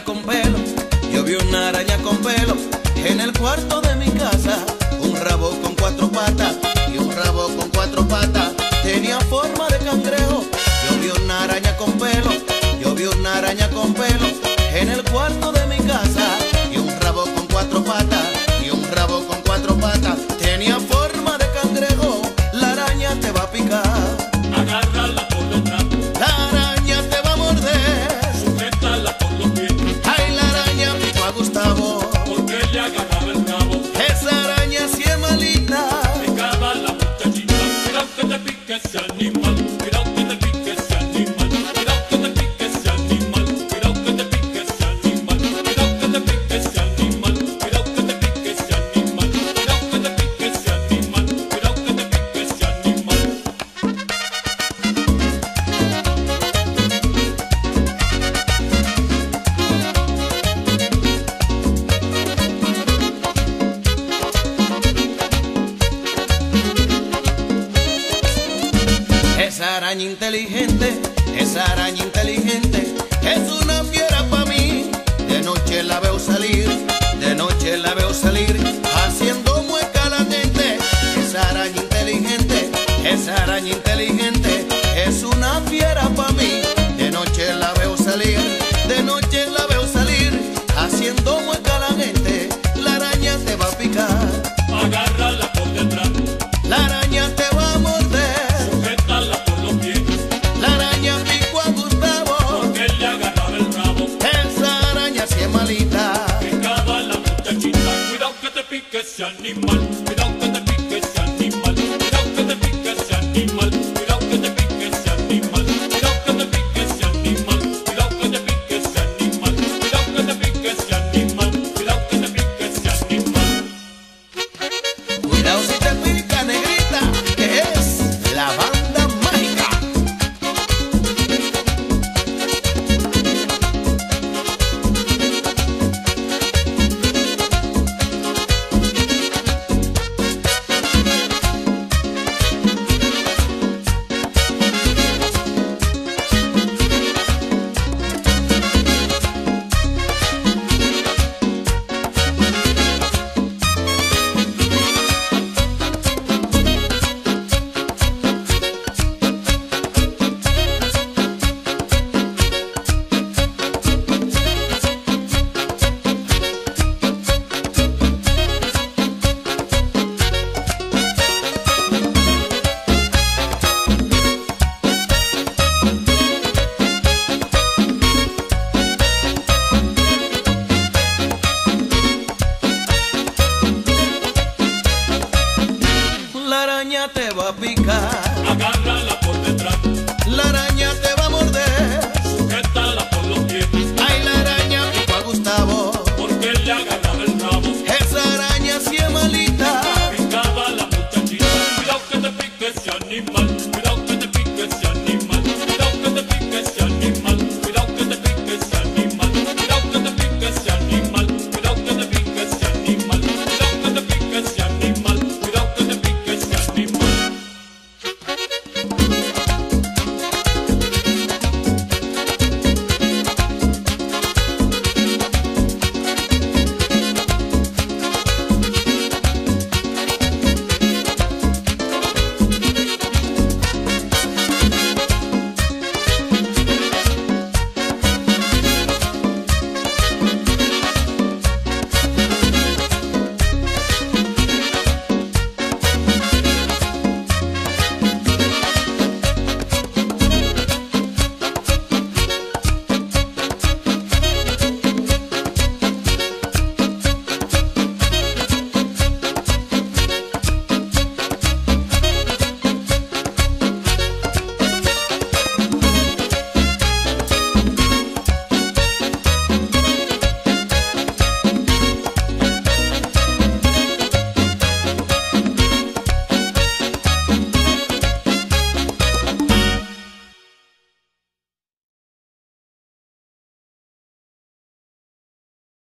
con pelo, yo vi una araña con pelo en el cuarto de mi casa. Un rabo con cuatro patas y un rabo con cuatro patas tenía forma de cangrejo. Yo vi una araña con pelo. Esa araña inteligente, esa araña inteligente, es una fiera para mí. De noche la veo salir ja niemand mit picar.